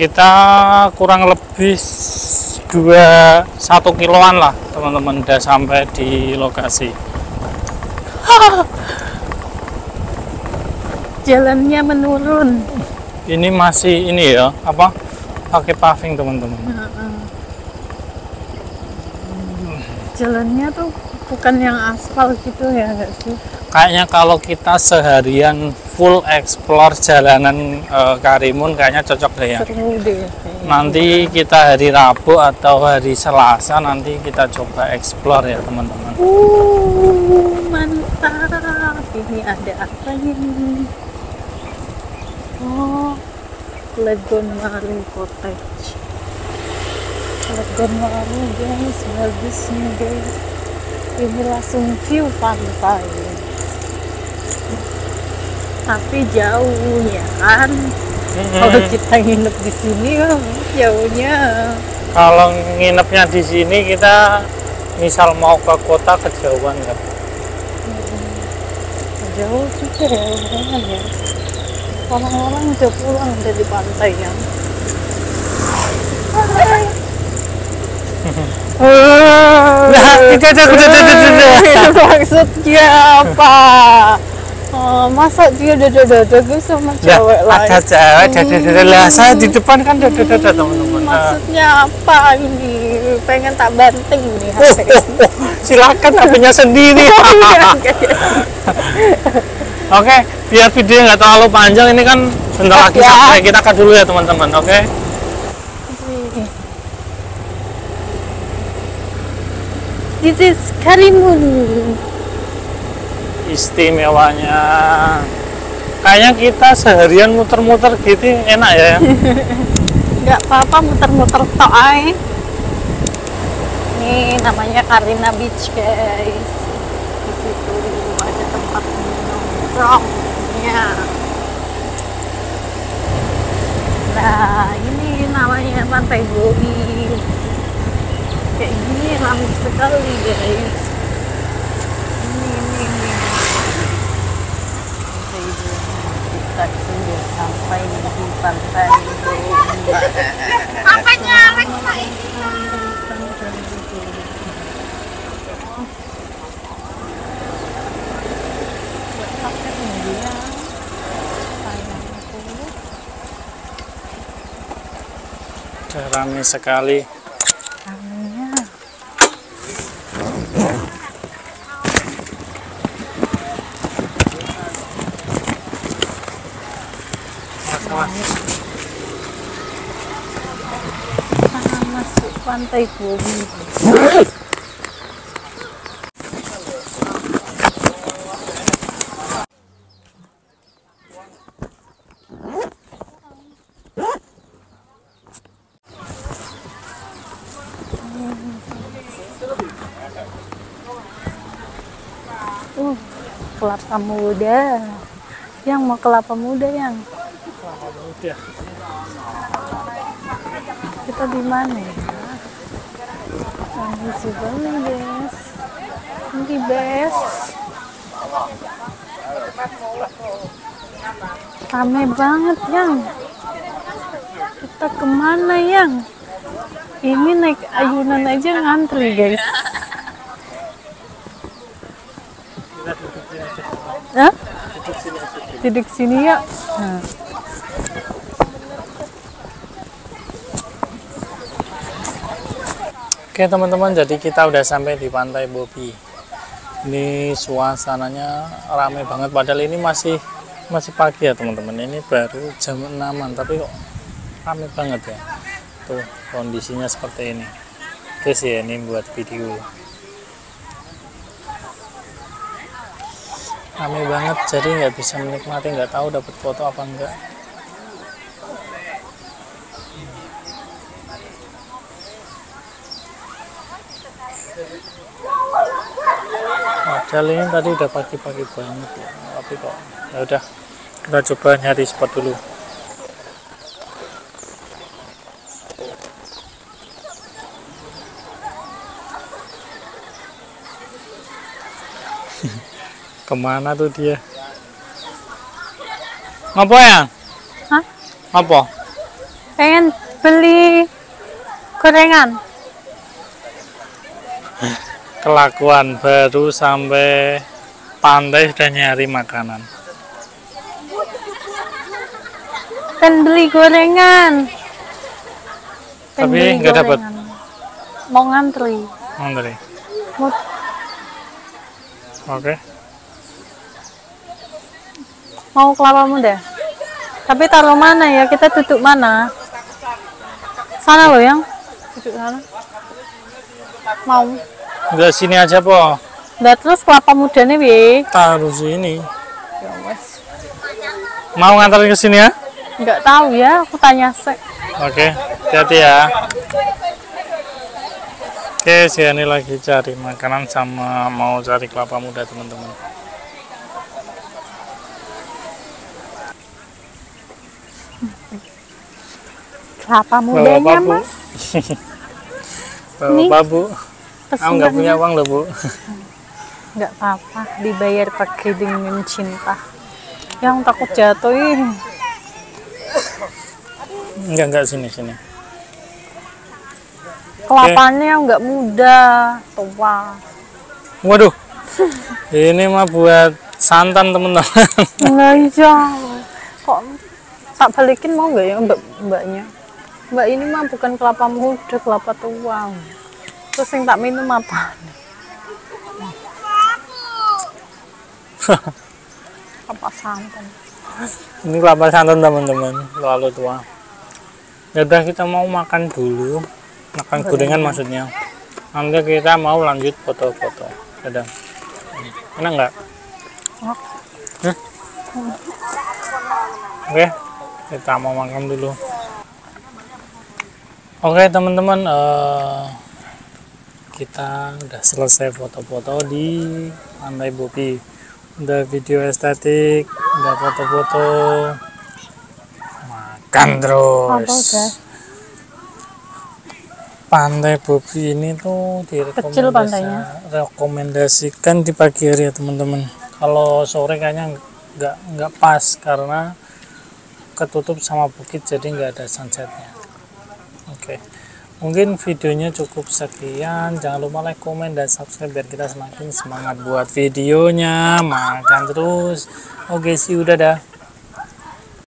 kita kurang lebih dua satu kiloan lah teman-teman udah sampai di lokasi. Jalannya menurun. ini masih ini ya apa? Pakai paving teman-teman. Jalannya tuh bukan yang aspal gitu ya nggak sih? kayaknya kalau kita seharian full explore jalanan eh, Karimun kayaknya cocok deh ya Seru deh. nanti kita hari Rabu atau hari Selasa nanti kita coba explore ya teman-teman Uh, mantap. Ini ada apa ini? Oh, Legon Maru Cottage. Legon Maru guys, bagus nih guys. Ini langsung view pantai. Tapi jauh ya kan? Kalau kita nginep di sini jauhnya. Kalau nginepnya di sini kita misal mau ke kota kejauhan ya jauh juga ya lumayan ya. Orang-orang udah pulang dari pantai ya Nah, itu, itu, itu. maksudnya apa? Oh, masa dia dada-dada gue sama Ya, cewek lain? ada cewek dada dada lah saya di depan kan dada dada teman-teman. Nah, maksudnya apa ini? Pengen tak banting nih oh, oh, oh, silakan HP-nya sendiri. Oke biar video nggak terlalu panjang ini kan bentar lagi Ya. sampai kita ke dulu ya teman-teman. Oke This is Karimun istimewanya kayaknya kita seharian muter-muter gitu enak ya nggak apa-apa muter-muter tok ae. Ini namanya Karina Beach guys. Di situ ada tempat nongkrongnya. Nah ini namanya Pantai Bobi. Kayak gini ramai sekali guys. Ini ini ini. Pantai Bobi. Kita sudah sampai di Pantai Bobi. Udah ramai sekali pantai Bobi. Uh, kelapa muda. Yang mau kelapa muda yang kita di mana sini guys. Ini best. Rame banget yang. Kita ke mana yang? Ini naik ayunan aja ngantri guys. Hah? Duduk sini ya. Nah. Oke teman-teman, jadi kita udah sampai di Pantai Bobi. Ini suasananya ramai banget, padahal ini masih masih pagi ya teman-teman. Ini baru jam 6 tapi kok ramai banget ya. Tuh kondisinya seperti ini. Oke sih ini buat video. Ramai banget, jadi nggak bisa menikmati, nggak tahu dapat foto apa enggak. Padahal ini tadi udah pagi-pagi banget ya. Tapi kok ya udah kita coba nyari spot dulu. Ke mana tuh dia? Ngapa ya? Hah? Apa? pengen beli gorengan kelakuan baru sampai pantai sudah nyari makanan. Pengen beli gorengan. Pengen Tapi beli nggak dapat. mau ngantri. Ngantri. oke. Mau kelapa muda? Tapi taruh mana ya? Kita tutup mana? Sana loh yang. Tutup sana. Mau Enggak sini aja po. Udah terus kelapa muda nih bi? Taruh sini. Ya wes. Mau nganterin ke sini ya? Nggak tahu ya. Aku tanya sek. Oke hati-hati ya. Oke si ini lagi cari makanan sama mau cari kelapa muda teman-teman. Kelapa mudanya apa bu mas? Bawa Nih. Apa bu aku nggak punya uang loh bu. Nggak apa-apa dibayar pakai dengan cinta. Yang takut jatuh ini enggak enggak sini sini. Kelapanya nggak muda tua. Waduh. Ini mah buat santan teman-teman. Nggak iya. Kok tak balikin mau nggak ya mbak mbaknya? Mbak ini mah bukan kelapa muda kelapa tua terus yang tak minum apa? Apa santan ini kelapa santan teman-teman. Lalu tua. Ya udah kita mau makan dulu. Makan gorengan maksudnya. Nanti kita mau lanjut foto-foto. Ada. Enak nggak? Oh. Hah? oke kita mau makan dulu. Oke teman-teman eh, kita udah selesai foto-foto di pantai Bobi udah video estetik udah foto-foto. Makan terus. pantai Bobi ini tuh direkomendasikan di pagi hari ya teman-teman. Kalau sore kayaknya nggak nggak pas karena ketutup sama bukit jadi nggak ada sunsetnya. Oke mungkin videonya cukup sekian. Jangan lupa like komen dan subscribe biar kita semakin semangat buat videonya. Makan terus. Oke see you. Dadah